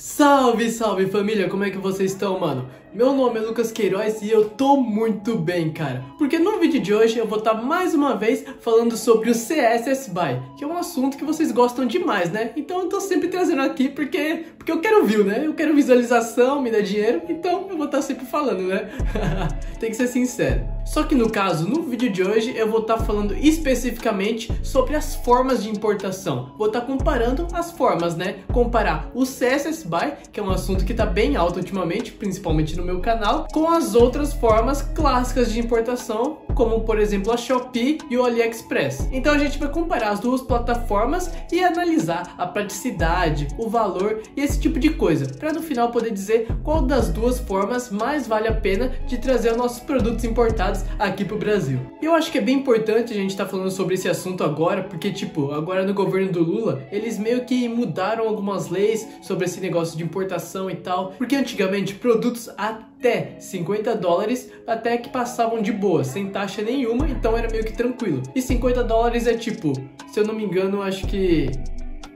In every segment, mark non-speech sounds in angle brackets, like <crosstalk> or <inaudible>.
Salve, salve família, como é que vocês estão, mano? Meu nome é Lucas Queiroz e eu tô muito bem, cara. Porque no vídeo de hoje eu vou estar tá mais uma vez falando sobre o CSS BY, que é um assunto que vocês gostam demais, né? Então eu tô sempre trazendo aqui porque, porque eu quero view, né? Eu quero visualização, me dá dinheiro, então eu vou estar tá sempre falando, né? <laughs> Tem que ser sincero. Só que no caso, no vídeo de hoje eu vou estar tá falando especificamente sobre as formas de importação. Vou estar tá comparando as formas, né? Comparar o CSS BY, que é um assunto que está bem alto ultimamente, principalmente no meu canal, com as outras formas clássicas de importação, como por exemplo a Shopee e o AliExpress. Então a gente vai comparar as duas plataformas e analisar a praticidade, o valor e esse tipo de coisa, para no final poder dizer qual das duas formas mais vale a pena de trazer os nossos produtos importados aqui pro Brasil. E eu acho que é bem importante a gente estar tá falando sobre esse assunto agora, porque tipo, agora no governo do Lula, eles meio que mudaram algumas leis sobre esse negócio de importação e tal, porque antigamente produtos até 50 dólares até que passavam de boa, sem taxa nenhuma, então era meio que tranquilo. E 50 dólares é tipo, se eu não me engano, acho que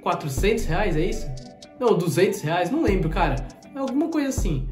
400 reais, é isso? Não, 200 reais, não lembro, cara. É alguma coisa assim.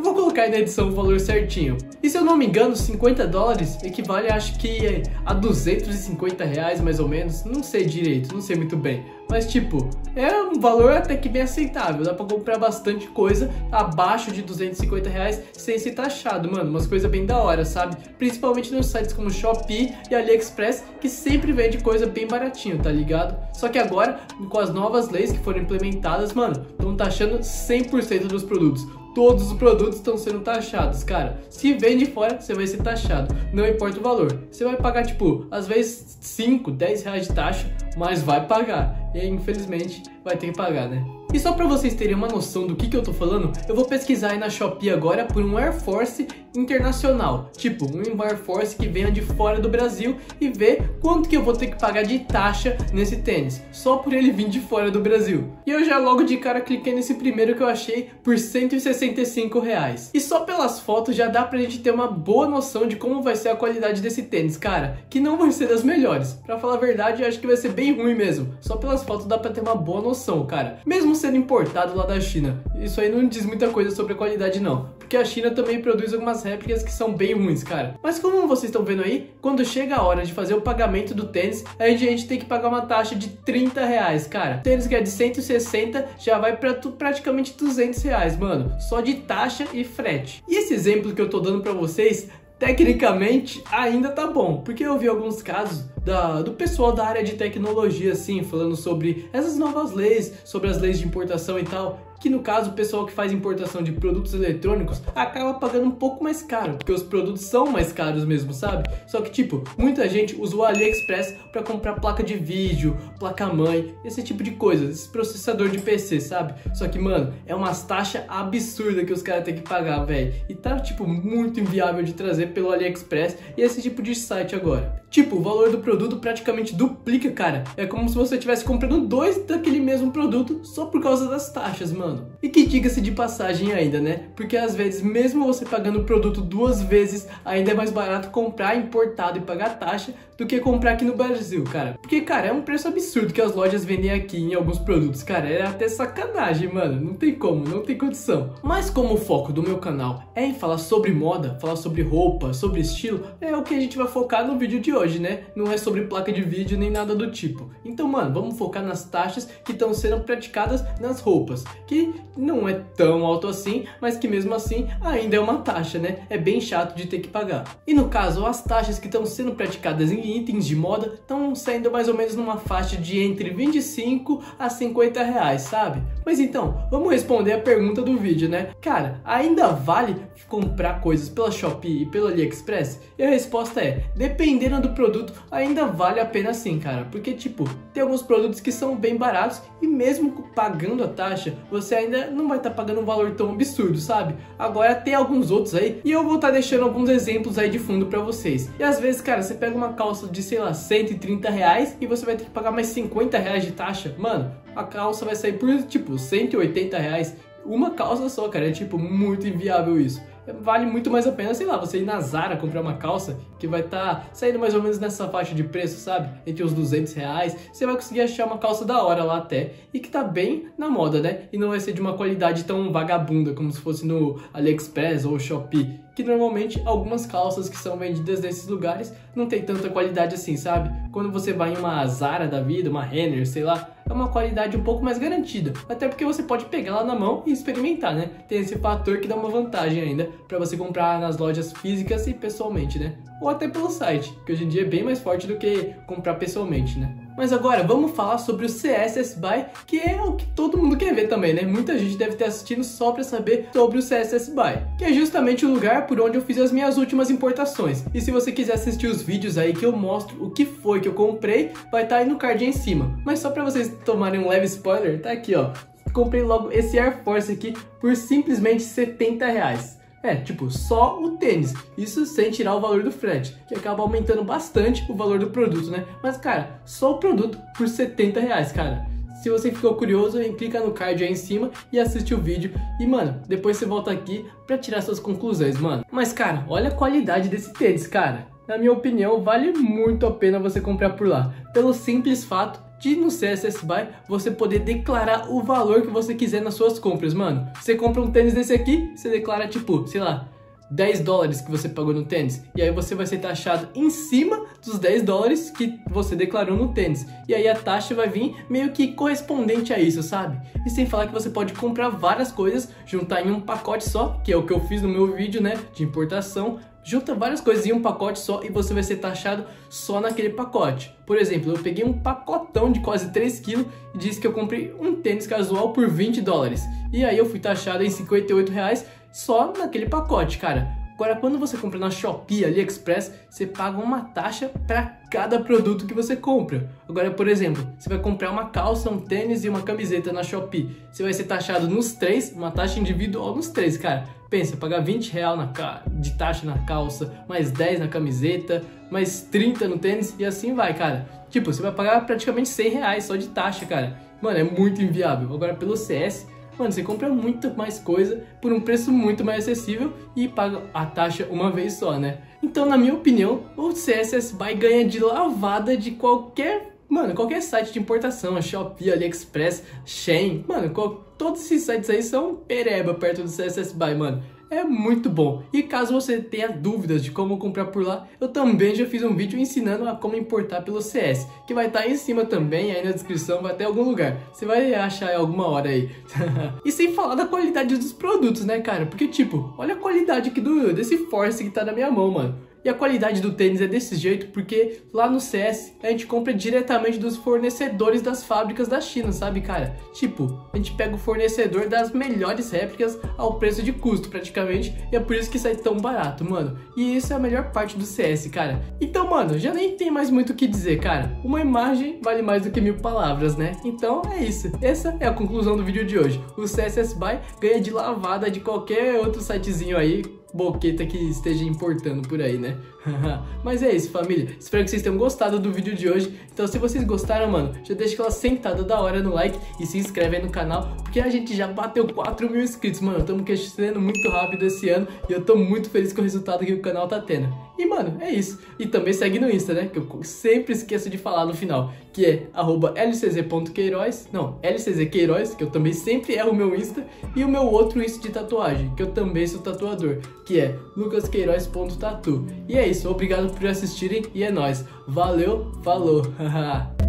Eu vou colocar aí na edição o valor certinho. E se eu não me engano, 50 dólares equivale acho que a 250 reais mais ou menos. Não sei direito, não sei muito bem. Mas tipo, é um valor até que bem aceitável. Dá pra comprar bastante coisa abaixo de 250 reais sem ser taxado, mano. Umas coisas bem da hora, sabe? Principalmente nos sites como Shopee e AliExpress, que sempre vende coisa bem baratinho, tá ligado? Só que agora, com as novas leis que foram implementadas, mano, estão taxando 100% dos produtos todos os produtos estão sendo taxados, cara. Se vem de fora, você vai ser taxado, não importa o valor. Você vai pagar, tipo, às vezes 5, 10 reais de taxa, mas vai pagar. E aí, infelizmente, vai ter que pagar, né? E só para vocês terem uma noção do que, que eu tô falando, eu vou pesquisar aí na Shopee agora por um Air Force internacional, tipo um Air Force que venha de fora do Brasil e ver quanto que eu vou ter que pagar de taxa nesse tênis, só por ele vir de fora do Brasil. E eu já logo de cara cliquei nesse primeiro que eu achei por 165 reais. E só pelas fotos já dá pra gente ter uma boa noção de como vai ser a qualidade desse tênis, cara, que não vai ser das melhores. Pra falar a verdade, eu acho que vai ser bem ruim mesmo. Só pelas fotos dá pra ter uma boa noção, cara. Mesmo sendo importado lá da China. Isso aí não diz muita coisa sobre a qualidade não, porque a China também produz algumas réplicas que são bem ruins, cara. Mas como vocês estão vendo aí, quando chega a hora de fazer o pagamento do tênis, a gente tem que pagar uma taxa de 30 reais, cara. O tênis que é de 160 já vai para praticamente 200 reais, mano, só de taxa e frete. E esse exemplo que eu tô dando para vocês tecnicamente ainda tá bom, porque eu vi alguns casos da, do pessoal da área de tecnologia, assim, falando sobre essas novas leis, sobre as leis de importação e tal que no caso o pessoal que faz importação de produtos eletrônicos acaba pagando um pouco mais caro, porque os produtos são mais caros mesmo, sabe? Só que tipo, muita gente usa o AliExpress para comprar placa de vídeo, placa-mãe, esse tipo de coisa, esse processador de PC, sabe? Só que, mano, é umas taxas absurdas que os caras têm que pagar, velho. E tá, tipo, muito inviável de trazer pelo AliExpress e esse tipo de site agora. Tipo, o valor do produto praticamente duplica, cara. É como se você estivesse comprando dois daquele mesmo produto só por causa das taxas, mano. E que diga-se de passagem ainda, né? Porque às vezes, mesmo você pagando o produto duas vezes, ainda é mais barato comprar importado e pagar taxa do que comprar aqui no Brasil, cara. Porque, cara, é um preço absurdo que as lojas vendem aqui em alguns produtos, cara. É até sacanagem, mano. Não tem como, não tem condição. Mas como o foco do meu canal é em falar sobre moda, falar sobre roupa, sobre estilo, é o que a gente vai focar no vídeo de hoje, né? Não é sobre placa de vídeo nem nada do tipo. Então, mano, vamos focar nas taxas que estão sendo praticadas nas roupas, que não é tão alto assim, mas que mesmo assim ainda é uma taxa, né? É bem chato de ter que pagar. E no caso, as taxas que estão sendo praticadas em itens de moda estão saindo mais ou menos numa faixa de entre 25 a 50 reais, sabe? Mas então, vamos responder a pergunta do vídeo, né? Cara, ainda vale comprar coisas pela Shopee e pelo AliExpress? E a resposta é, dependendo do produto, ainda vale a pena sim, cara. Porque, tipo, tem alguns produtos que são bem baratos e mesmo pagando a taxa, você ainda não vai estar tá pagando um valor tão absurdo, sabe? Agora tem alguns outros aí e eu vou estar tá deixando alguns exemplos aí de fundo para vocês. E às vezes, cara, você pega uma calça de, sei lá, 130 reais e você vai ter que pagar mais 50 reais de taxa. Mano, a calça vai sair por, tipo, 180 reais. Uma calça só, cara. É, tipo, muito inviável isso. vale muito mais a pena, sei lá, você ir na Zara comprar uma calça que vai estar tá saindo mais ou menos nessa faixa de preço, sabe? Entre os 200 reais, você vai conseguir achar uma calça da hora lá até e que tá bem na moda, né? E não vai ser de uma qualidade tão vagabunda como se fosse no AliExpress ou Shopee, que normalmente algumas calças que são vendidas nesses lugares não tem tanta qualidade assim, sabe? Quando você vai em uma Zara da vida, uma Renner, sei lá, é uma qualidade um pouco mais garantida. Até porque você pode pegar lá na mão e experimentar, né? Tem esse fator que dá uma vantagem ainda para você comprar nas lojas físicas e pessoalmente, né? Ou até pelo site, que hoje em dia é bem mais forte do que comprar pessoalmente, né? Mas agora vamos falar sobre o CSS BY, que é o que todo mundo quer ver também, né? Muita gente deve ter assistindo só para saber sobre o CSS BY, que é justamente o lugar por onde eu fiz as minhas últimas importações. E se você quiser assistir os vídeos aí que eu mostro o que foi que eu comprei, vai estar tá aí no card em cima. Mas só para vocês tomarem um leve spoiler, tá aqui ó. Comprei logo esse Air Force aqui por simplesmente 70 reais. É, tipo, só o tênis. Isso sem tirar o valor do frete, que acaba aumentando bastante o valor do produto, né? Mas, cara, só o produto por 70 reais, cara. Se você ficou curioso, clica no card aí em cima e assiste o vídeo. E, mano, depois você volta aqui pra tirar suas conclusões, mano. Mas, cara, olha a qualidade desse tênis, cara. Na minha opinião, vale muito a pena você comprar por lá. Pelo simples fato de no CSS BY você poder declarar o valor que você quiser nas suas compras, mano. Você compra um tênis desse aqui, você declara tipo, sei lá, 10 dólares que você pagou no tênis. E aí você vai ser taxado em cima dos 10 dólares que você declarou no tênis. E aí a taxa vai vir meio que correspondente a isso, sabe? E sem falar que você pode comprar várias coisas, juntar em um pacote só, que é o que eu fiz no meu vídeo, né, de importação, junta várias coisas em um pacote só e você vai ser taxado só naquele pacote. Por exemplo, eu peguei um pacotão de quase 3 kg e disse que eu comprei um tênis casual por 20 dólares. E aí eu fui taxado em 58 reais só naquele pacote, cara. Agora, quando você compra na Shopee, AliExpress, você paga uma taxa para cada produto que você compra. Agora, por exemplo, você vai comprar uma calça, um tênis e uma camiseta na Shopee. Você vai ser taxado nos três, uma taxa individual nos três, cara. Pensa, pagar 20 real na de taxa na calça, mais 10 na camiseta, mais 30 no tênis e assim vai, cara. Tipo, você vai pagar praticamente 100 reais só de taxa, cara. Mano, é muito inviável. Agora, pelo CS, mano, você compra muito mais coisa por um preço muito mais acessível e paga a taxa uma vez só, né? Então, na minha opinião, o CSS BY ganha de lavada de qualquer Mano, qualquer site de importação, a Shopee, AliExpress, Shein, mano, todos esses sites aí são pereba perto do CSS BY, mano é muito bom. E caso você tenha dúvidas de como comprar por lá, eu também já fiz um vídeo ensinando a como importar pelo CS, que vai estar tá em cima também, aí na descrição, vai ter algum lugar. Você vai achar alguma hora aí. <laughs> e sem falar da qualidade dos produtos, né, cara? Porque, tipo, olha a qualidade aqui do, desse Force que tá na minha mão, mano. E a qualidade do tênis é desse jeito porque lá no CS a gente compra diretamente dos fornecedores das fábricas da China, sabe, cara? Tipo, a gente pega o fornecedor das melhores réplicas ao preço de custo, praticamente, e é por isso que sai tão barato, mano. E isso é a melhor parte do CS, cara. Então, mano, já nem tem mais muito o que dizer, cara. Uma imagem vale mais do que mil palavras, né? Então é isso. Essa é a conclusão do vídeo de hoje. O CSS BY ganha de lavada de qualquer outro sitezinho aí boqueta que esteja importando por aí, né? <laughs> Mas é isso, família. Espero que vocês tenham gostado do vídeo de hoje. Então, se vocês gostaram, mano, já deixa aquela sentada da hora no like e se inscreve aí no canal, porque a gente já bateu 4 mil inscritos, mano. Estamos crescendo muito rápido esse ano e eu tô muito feliz com o resultado que o canal tá tendo. E, mano, é isso. E também segue no Insta, né? Que eu sempre esqueço de falar no final, que é lcz.queiroz, não, lczqueiroz, que eu também sempre erro o meu Insta, e o meu outro Insta de tatuagem, que eu também sou tatuador, que é lucasqueiroz.tatu. E é isso, obrigado por assistirem e é nóis. Valeu, falou! <laughs>